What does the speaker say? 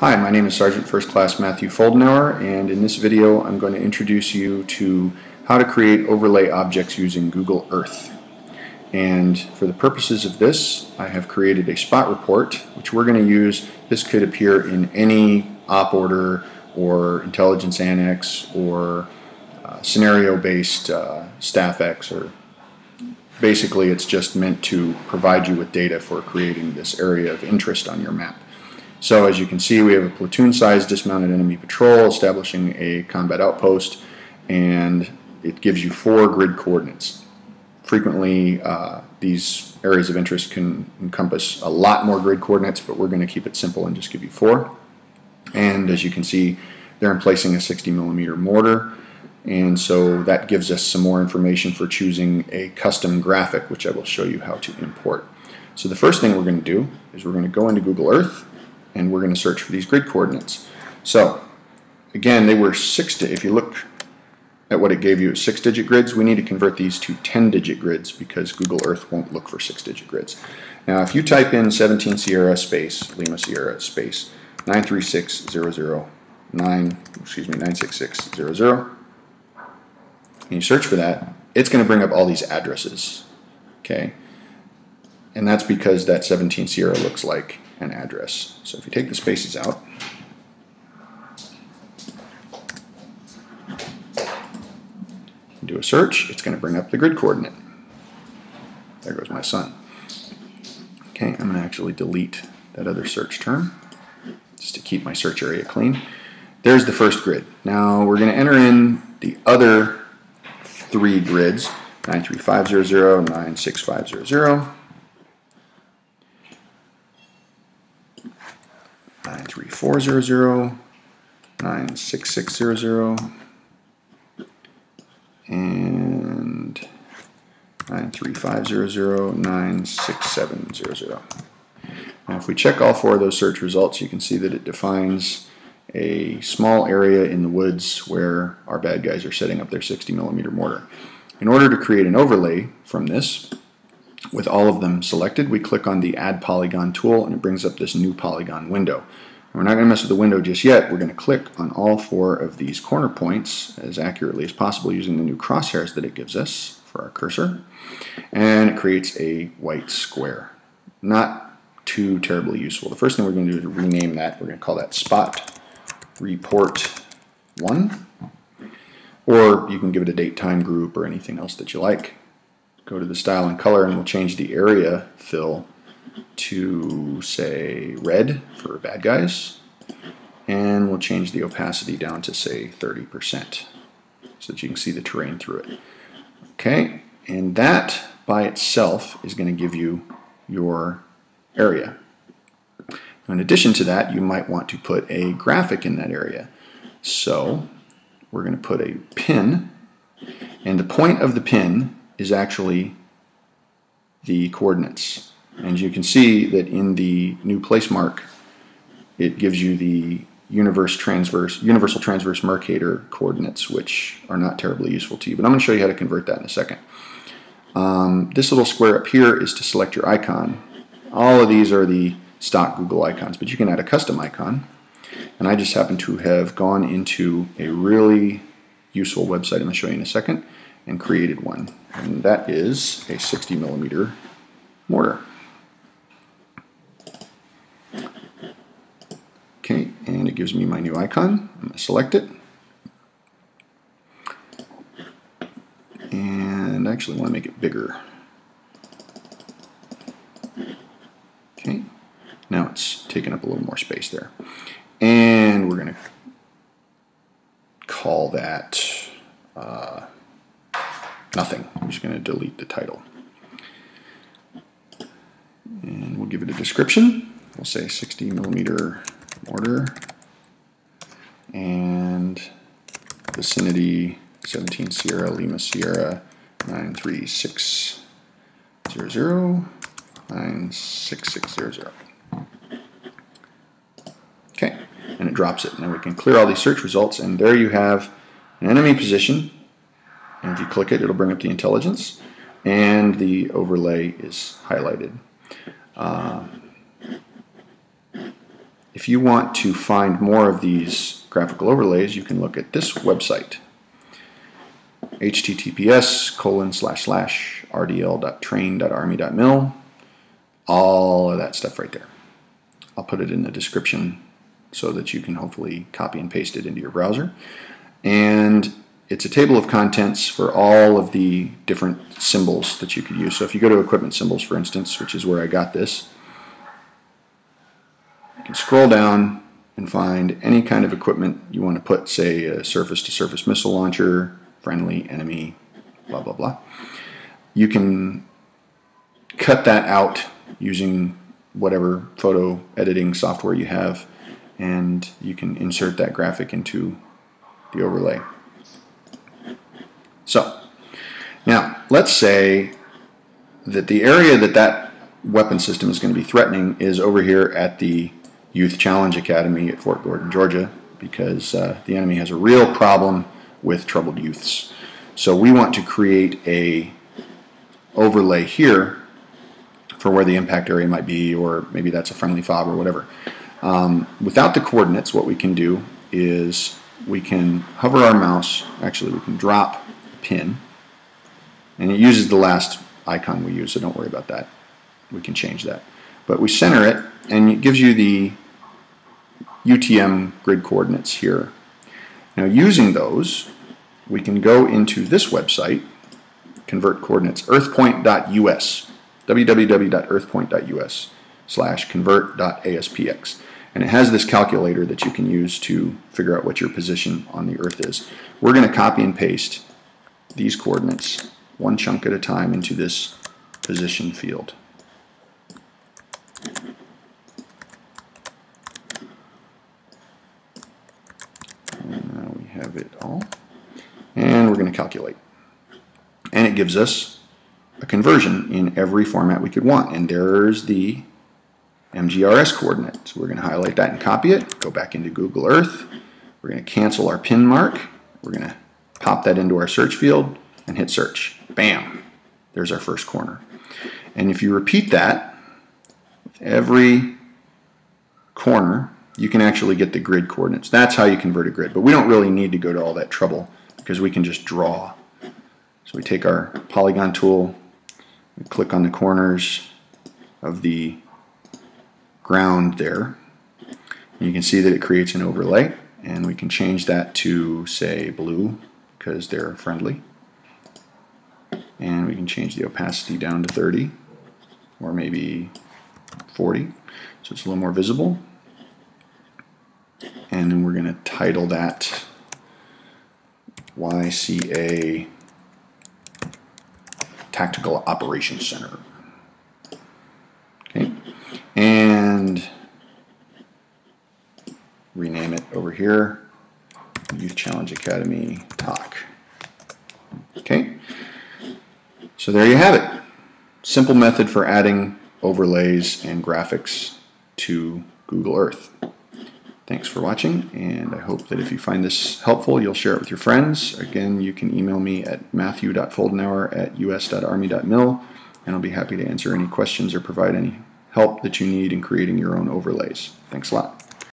Hi, my name is Sergeant First Class Matthew Foldenauer, and in this video I'm going to introduce you to how to create overlay objects using Google Earth. And for the purposes of this, I have created a spot report, which we're going to use. This could appear in any op order or intelligence annex or uh, scenario-based uh, X, or basically it's just meant to provide you with data for creating this area of interest on your map. So as you can see, we have a platoon-sized dismounted enemy patrol establishing a combat outpost, and it gives you four grid coordinates. Frequently, uh, these areas of interest can encompass a lot more grid coordinates, but we're going to keep it simple and just give you four. And as you can see, they're emplacing a 60 millimeter mortar, and so that gives us some more information for choosing a custom graphic, which I will show you how to import. So the first thing we're going to do is we're going to go into Google Earth and we're going to search for these grid coordinates. So again, they were six, if you look at what it gave you, six digit grids, we need to convert these to 10 digit grids because Google Earth won't look for six digit grids. Now if you type in 17 Sierra space, Lima Sierra space, 93600, 9, excuse me, 96600, and you search for that, it's going to bring up all these addresses. Okay. And that's because that 17 Sierra looks like an address. So if you take the spaces out, do a search, it's going to bring up the grid coordinate. There goes my son. Okay, I'm going to actually delete that other search term just to keep my search area clean. There's the first grid. Now we're going to enter in the other three grids, 93500, 96500, 93400, 96600, and 93500, 96700. Now if we check all four of those search results, you can see that it defines a small area in the woods where our bad guys are setting up their 60 millimeter mortar. In order to create an overlay from this, with all of them selected, we click on the Add Polygon tool and it brings up this new polygon window. We're not going to mess with the window just yet. We're going to click on all four of these corner points as accurately as possible using the new crosshairs that it gives us for our cursor. And it creates a white square. Not too terribly useful. The first thing we're going to do is rename that. We're going to call that spot report 1. Or you can give it a date time group or anything else that you like. Go to the style and color and we'll change the area fill to say red for bad guys and we'll change the opacity down to say 30% so that you can see the terrain through it. Okay, and that by itself is going to give you your area. In addition to that, you might want to put a graphic in that area. So we're going to put a pin, and the point of the pin is actually the coordinates. And you can see that in the new place mark, it gives you the universe transverse, universal transverse Mercator coordinates, which are not terribly useful to you. But I'm going to show you how to convert that in a second. Um, this little square up here is to select your icon. All of these are the stock Google icons, but you can add a custom icon. And I just happen to have gone into a really useful website I'm going to show you in a second and created one. And that is a 60 millimeter mortar. Okay, and it gives me my new icon. I'm to select it. And I actually want to make it bigger. Okay, now it's taking up a little more space there. And we're going to call that nothing. I'm just going to delete the title. And we'll give it a description. We'll say 60 millimeter mortar and vicinity 17 Sierra Lima Sierra 93600 96600. Okay, and it drops it. Now we can clear all these search results, and there you have an enemy position. And if you click it, it'll bring up the intelligence, and the overlay is highlighted. Uh, if you want to find more of these graphical overlays, you can look at this website, https colon slash slash rdl.train.army.mil. All of that stuff right there. I'll put it in the description so that you can hopefully copy and paste it into your browser. And it's a table of contents for all of the different symbols that you could use. So if you go to equipment symbols, for instance, which is where I got this, you can scroll down and find any kind of equipment you want to put, say a surface-to-surface -surface missile launcher, friendly, enemy, blah, blah, blah. You can cut that out using whatever photo editing software you have, and you can insert that graphic into the overlay. So, now let's say that the area that that weapon system is going to be threatening is over here at the Youth Challenge Academy at Fort Gordon, Georgia, because uh, the enemy has a real problem with troubled youths. So we want to create a overlay here for where the impact area might be, or maybe that's a friendly fob or whatever. Um, without the coordinates, what we can do is we can hover our mouse, actually we can drop pin, and it uses the last icon we use, so don't worry about that. We can change that. But we center it, and it gives you the UTM grid coordinates here. Now using those, we can go into this website, convert coordinates, earthpoint.us, www.earthpoint.us slash convert.aspx. And it has this calculator that you can use to figure out what your position on the Earth is. We're going to copy and paste these coordinates one chunk at a time into this position field. And now we have it all. And we're going to calculate. And it gives us a conversion in every format we could want. And there's the MGRS coordinate. So We're going to highlight that and copy it, go back into Google Earth. We're going to cancel our pin mark. We're going to pop that into our search field and hit search. Bam! There's our first corner. And if you repeat that every corner, you can actually get the grid coordinates. That's how you convert a grid. But we don't really need to go to all that trouble because we can just draw. So we take our polygon tool, we click on the corners of the ground there. You can see that it creates an overlay and we can change that to say blue because they're friendly. And we can change the opacity down to 30 or maybe 40 so it's a little more visible. And then we're going to title that YCA Tactical Operations Center. Okay, and rename it over here, Youth Challenge Academy TOC. Okay, so there you have it. Simple method for adding overlays and graphics to Google Earth. Thanks for watching, and I hope that if you find this helpful, you'll share it with your friends. Again, you can email me at matthew.foldenauer at us.army.mil, and I'll be happy to answer any questions or provide any help that you need in creating your own overlays. Thanks a lot.